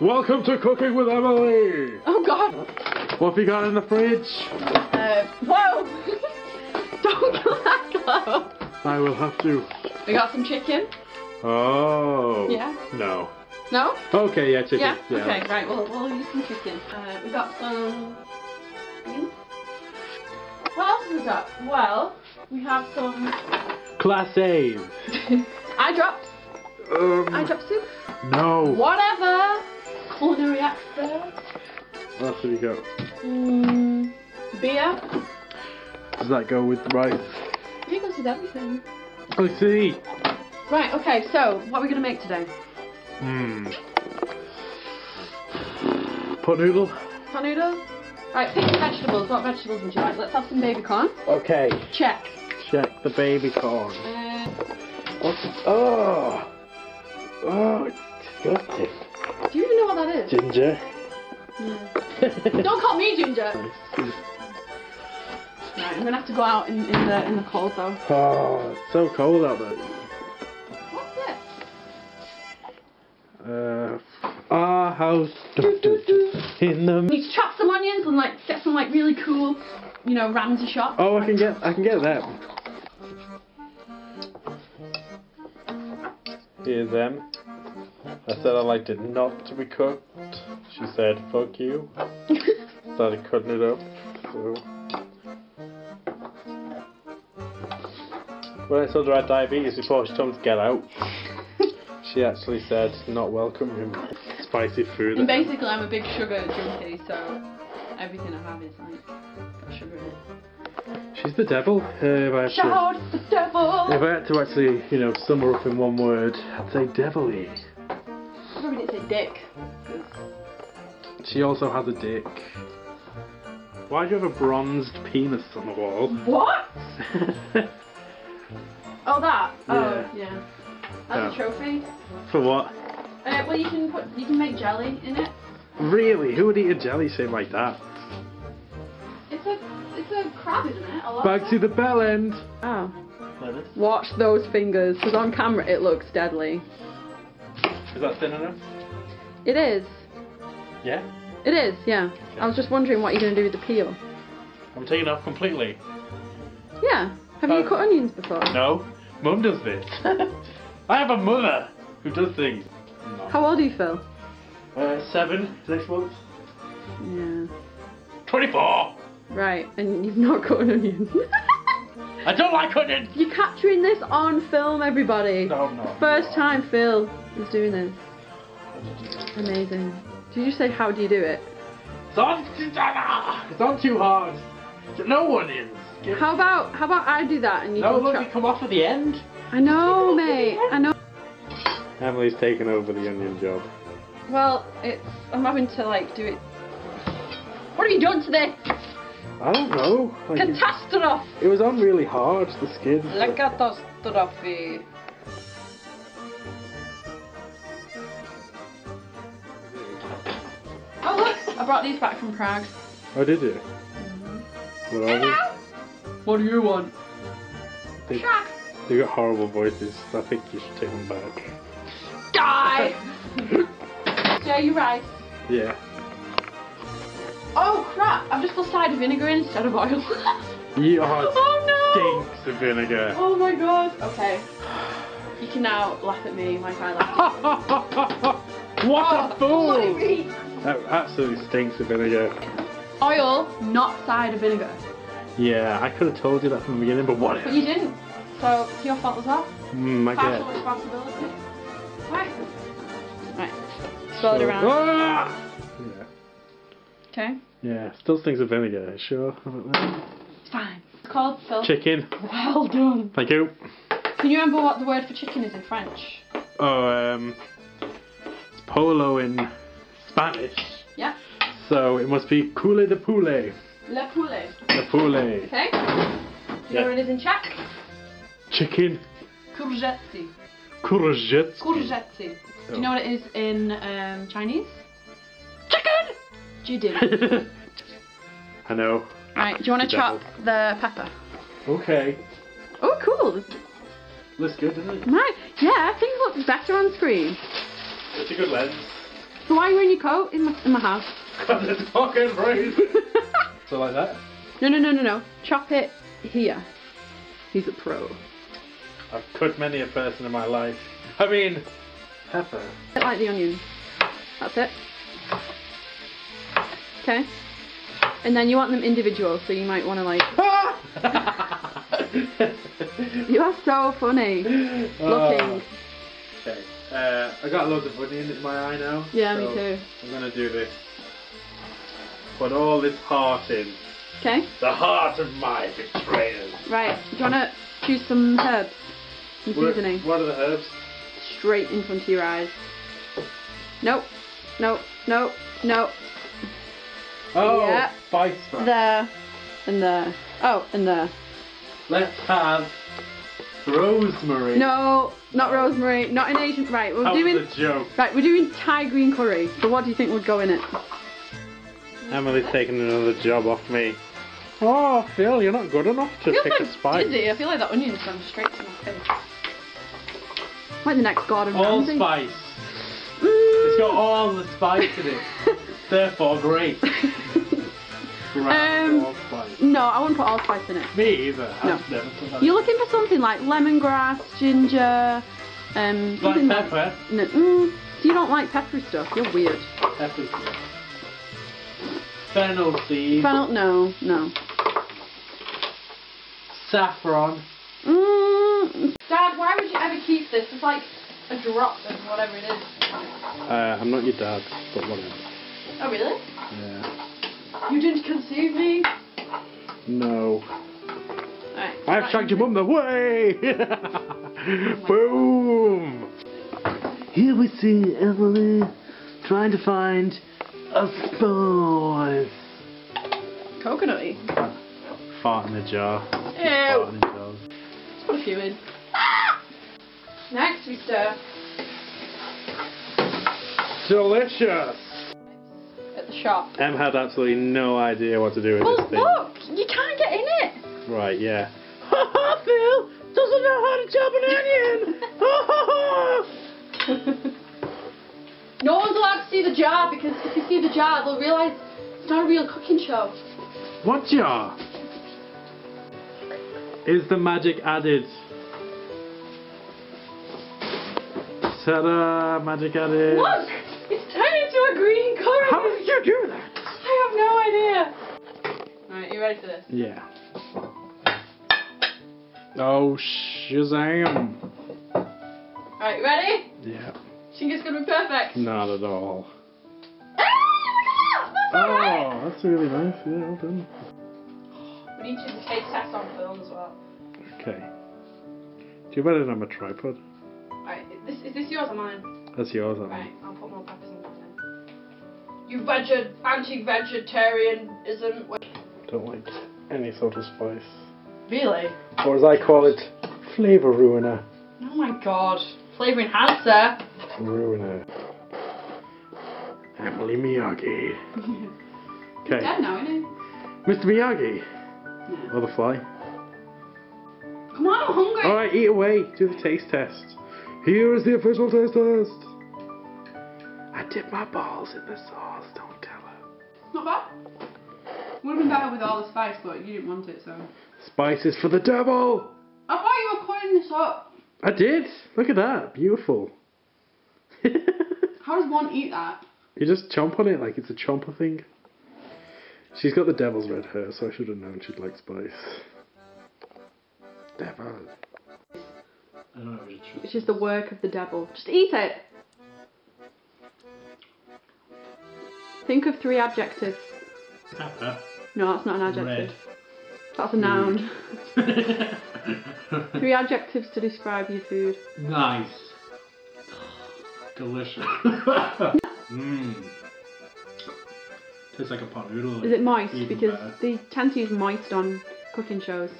Welcome to Cooking with Emily! Oh god. What have you got in the fridge? Uh, whoa! Don't go that close. I will have to. We got some chicken. Oh. Yeah. No. No? Okay, yeah, chicken. Yeah? Okay, right, we'll, we'll use some chicken. Uh, we got some beans. What else have we got? Well, we have some Class A. eye drops. Um, Eye drop soup. no. Whatever. Culinary expert. What else have you got? Mm, beer. Does that go with rice? It goes with everything. I see. Right, okay, so what are we going to make today? Hmm. Pot noodle? Pot noodles? Right, pick your vegetables. What vegetables would you like? Let's have some baby corn. Okay. Check. Check the baby corn. Uh, What's Oh. Oh, it's disgusting. That is? Ginger. Don't call me Ginger. Right, I'm gonna have to go out in, in the in the cold though. Oh, it's so cold out there. What's this? Uh, our house dun, dun, dun, in the. We need to chop some onions and like get some like really cool, you know, Ramsay shots. Oh, I can get, I can get them. Here's them. I said I liked it not to be cooked. She said, "Fuck you." Started cutting it up. So. When I told her I had diabetes before she told me to get out, she actually said, "Not welcome in spicy food." and basically, I'm a big sugar junkie, so everything I have is like sugar in it. She's the devil. Uh, if, I have to, Shout the devil. if I had to actually, you know, sum her up in one word, I'd say devilly. I probably didn't say dick. 'cause- She also has a dick. Why do you have a bronzed penis on the wall? What? Oh, that. Oh, Yeah. yeah. That's a trophy. For what? Uh, well, you can put you can make jelly in it. Really? Who would eat a jelly shape like that? It's a it's a crab, isn't it? A Back to the bell end. Oh. Watch those fingers, because on camera it looks deadly. Is that thin enough? It is. Yeah. It is, yeah. I was just wondering what you're going to do with the peel. I'm taking it off completely. Yeah. Have you Oh. cut onions before? No. Mum does this. I have a mother who does things. How old are you, Phil? Uh, seven, six months. Yeah. 24! Right, and you've not cut an onion. I don't like onions! you're capturing this on film, everybody. No, I'm not. First time Phil is doing this. Amazing. Did you say how do you do it? It's on, it's on too hard. No onions. Give- How about how about I do that and you No, look, chop- they come off at the end. I know, mate. I know. Emily's taken over the onion job. Well, it's I'm having to like do it. What have you done today? I don't know. Like, Catastrophe. it was on really hard, the skin. La catastrophe. Oh look, I brought these back from Prague. Oh, did you? Mm-hmm. What are they? What do you want? They, Shark. they got horrible voices. I think you should take them back. Die. Share your right. Yeah. Oh crap! I've just put cider vinegar instead of oil. You are oh no! stinks of vinegar. Oh my god. Okay. You can now laugh at me like I laughed. what Oh, a fool! That absolutely stinks of vinegar. Oil, not cider vinegar. Yeah, I could have told you that from the beginning, but But you didn't. So it's your fault as well. Mm, I Partial guess. responsibility. Right. Right. Swirl it around. Ah! Yeah. Okay. Yeah, still stinks of vinegar, sure. It's fine. It's called Phil. Chicken. Well done. Thank you. Can you remember what the word for chicken is in French? Oh, um, it's pollo in Spanish. Yeah. So it must be coule de poulet. Le poulet. The poulet. Okay. Do you Yeah. know what it is in Czech? Chicken. Courgette. Courgette. Courgette. Do you know what it is in um, Chinese? Chicken! You did. I know. right, do you want to chop the pepper? Okay. Oh, cool. Looks good, doesn't it? Right. Yeah, things look better on screen. It's a good lens. So why are you wearing your coat in my, in my house? Because it's fucking freezing. so like that. No, no, no, no, no. Chop it here. He's a pro. I've cut many a person in my life. I mean, pepper. Bit like the onion. That's it. Okay. And then you want them individual, so you might want to like. You are so funny looking. Okay. Uh, I got loads of onion in my eye now. Yeah, me too. I'm gonna do this. Put all this heart in. Okay. The heart of my betrayers. Right. Do you want to choose some herbs? Some What, seasoning. what are the herbs? Straight in front of your eyes. Nope. Nope. Nope. Nope. Oh, Yeah. spice rack. There. And there. Oh, and there. Let's have rosemary. No, not rosemary. Not in Asian. Right. We're that doing. was a joke. Right. We're doing Thai green curry. So what do you think would go in it? Emily's taking another job off me. Oh, Phil, you're not good enough to pick a spice. I feel like that onion's gone straight to my face. Like the next Gordon All Ramsay. spice. Mm. It's got all the spice in it. Therefore, great. Um, all. No, I wouldn't put allspice in it. Me either. No. I've never put that. You're looking for something like lemongrass, ginger, um, like something pepper. No, mm, you don't like peppery stuff. You're weird. Pepper's good. Fennel seed. Fennel? No, no. Saffron. Mm. Dad, why would you ever keep this? It's like a drop of whatever it is. Uh, I'm not your dad, but whatever. Oh, really? Yeah. You didn't conceive me? No. Alright. I've shagged your mum the way! Boom! Here we see Emily trying to find a spice. Coconutty. Fart in a jar. Fart Ew. in jars. Let's put a few in. Ah! Next we stir Delicious! At the shop. Em had absolutely no idea what to do with Well, this oh, thing. look! You can't get in it! Right, yeah. Ha ha, Phil! Doesn't know how to chop an onion! Ha ha ha! No one's allowed to see the jar because if they see the jar, they'll realise it's not a real cooking show. What jar? Is the magic added? Ta-da! Magic added. Look! You do that? I have no idea. Alright, you ready for this? Yeah. Oh, Shazam! Alright, you ready? Yeah. Think it's gonna be perfect. Not at all. Ah, look at that! That's alright! Oh, that's really nice. Yeah, well done. We need to do the taste test on film as well. Okay. Do you better than I'm a tripod? Alright, this, is this yours or mine? That's yours, I Right, I'll put more peppers in then. You veg- anti-vegetarianism. Don't like any sort of spice. Really? Or as I call it, flavor ruiner. Oh my god. Flavor enhancer. Ruiner. Emily Miyagi. Okay. Dead now, isn't Mr. Miyagi. he? Yeah. Or the fly. Come on, I'm hungry. Alright, eat away. Do the taste test. Here is the official taste test. I dip my balls in the sauce, don't tell her. Not bad. Would have been better with all the spice, but you didn't want it, so. Spices for the devil! I thought you were cutting this up. I did! Look at that. Beautiful. How does one eat that? You just chomp on it like it's a chomper thing. She's got the devil's red hair, so I should have known she'd like spice. Devil. I don't know which. It's just the work of the devil. Just eat it. Think of three adjectives. Pepper. No, that's not an adjective. That's a noun. three adjectives to describe your food. nice. Delicious. Mmm. Tastes like a pot noodle. Is it moist? Because better. they tend to use moist on cooking shows.